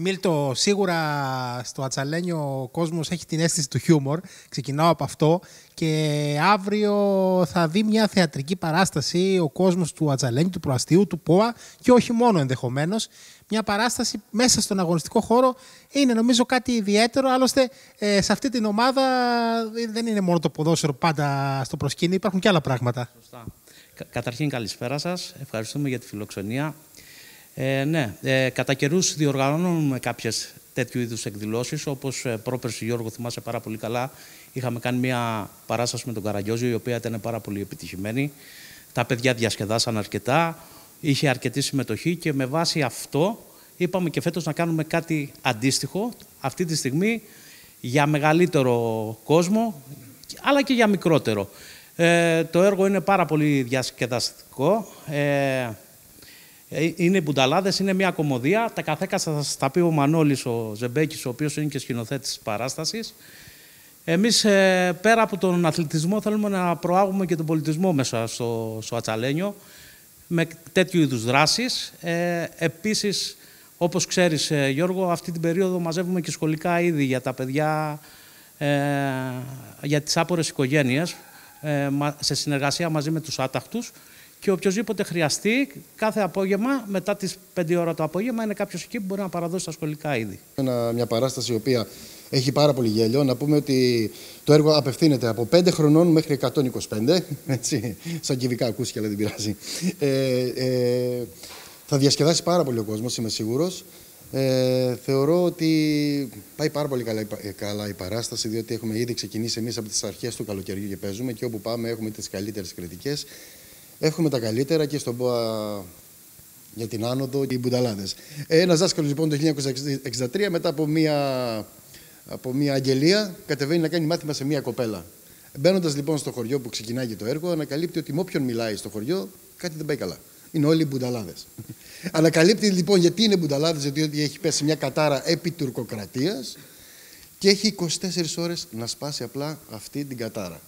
Μίλτο, σίγουρα στο Ατσαλένιο ο κόσμος έχει την αίσθηση του χιούμορ. Ξεκινάω από αυτό και αύριο θα δει μια θεατρική παράσταση ο κόσμος του Ατσαλένιου, του Προαστίου, του ΠΟΑ και όχι μόνο ενδεχομένως. Μια παράσταση μέσα στον αγωνιστικό χώρο είναι νομίζω κάτι ιδιαίτερο. Άλλωστε ε, σε αυτή την ομάδα δεν είναι μόνο το ποδόσφαιρο πάντα στο προσκήνιο, υπάρχουν και άλλα πράγματα. Σωστά. Καταρχήν καλησπέρα σας. Ευχαριστούμε για τη φιλοξενία. Ε, ναι, ε, κατά καιρούς διοργανώνουμε κάποιες τέτοιου είδους εκδηλώσεις. Όπως ε, πρόπερση, Γιώργο, θυμάσαι πάρα πολύ καλά. Είχαμε κάνει μια παράσταση με τον Καραγκιόζιο, η οποία ήταν πάρα πολύ επιτυχημένη. Τα παιδιά διασκεδάσαν αρκετά, είχε αρκετή συμμετοχή και με βάση αυτό είπαμε και φέτος να κάνουμε κάτι αντίστοιχο αυτή τη στιγμή για μεγαλύτερο κόσμο, αλλά και για μικρότερο. Ε, το έργο είναι πάρα πολύ διασκεδαστικό. Ε, ε, είναι μπουνταλάδες, είναι μια κομμωδία. Τα καθέκα θα σας τα πει ο Μανώλης ο Ζεμπέκης, ο οποίος είναι και σκηνοθέτης της παράστασης. Εμείς ε, πέρα από τον αθλητισμό θέλουμε να προάγουμε και τον πολιτισμό μέσα στο, στο Ατσαλένιο με τέτοιου είδους δράσεις. Ε, Επίσης, όπως ξέρεις, ε, Γιώργο, αυτή την περίοδο μαζεύουμε και σχολικά είδη για τα παιδιά, ε, για τις άπορες οικογένειες, ε, σε συνεργασία μαζί με τους άταχτους και οποιοδήποτε χρειαστεί, κάθε απόγευμα, μετά τις 5 ώρα το απόγευμα, είναι κάποιος εκεί που μπορεί να παραδώσει τα σχολικά είδη. Ένα, μια παράσταση η οποία έχει πάρα πολύ γέλιο. Να πούμε ότι το έργο απευθύνεται από 5 χρονών μέχρι 125. Έτσι, σαν κυβικά ακούστηκε, αλλά δεν πειράζει. Ε, ε, θα διασκεδάσει πάρα πολύ ο κόσμος, είμαι σίγουρος. Ε, θεωρώ ότι πάει πάρα πολύ καλά, καλά η παράσταση, διότι έχουμε ήδη ξεκινήσει εμείς από τις αρχές του καλοκαιριού και παίζουμε και όπου πάμε έχουμε τις καλύτερες κριτικές. Εύχομαι τα καλύτερα και στον ΠΟΑ για την άνοδο και οι μπουνταλάδε. Ένα δάσκαλο λοιπόν το 1963 μετά από μια, από μια αγγελία κατεβαίνει να κάνει μάθημα σε μια κοπέλα. Μπαίνοντα λοιπόν στο χωριό που ξεκινάει το έργο, ανακαλύπτει ότι με όποιον μιλάει στο χωριό κάτι δεν πάει καλά. Είναι όλοι μπουνταλάδε. Ανακαλύπτει λοιπόν γιατί είναι μπουνταλάδε, γιατί έχει πέσει μια κατάρα επί τουρκοκρατία και έχει 24 ώρε να σπάσει απλά αυτή την κατάρα.